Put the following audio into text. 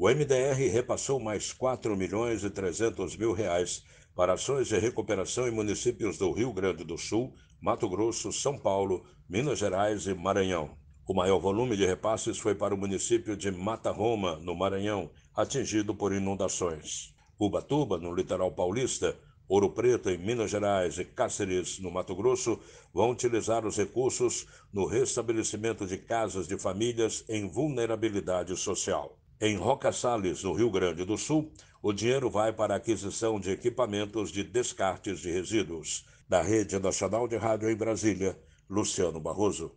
O MDR repassou mais 4 milhões e 300 mil reais para ações de recuperação em municípios do Rio Grande do Sul, Mato Grosso, São Paulo, Minas Gerais e Maranhão. O maior volume de repasses foi para o município de Mata Roma, no Maranhão, atingido por inundações. Ubatuba, no litoral paulista, Ouro Preto, em Minas Gerais, e Cáceres, no Mato Grosso, vão utilizar os recursos no restabelecimento de casas de famílias em vulnerabilidade social. Em Roca Salles, no Rio Grande do Sul, o dinheiro vai para a aquisição de equipamentos de descartes de resíduos. Da Rede Nacional de Rádio em Brasília, Luciano Barroso.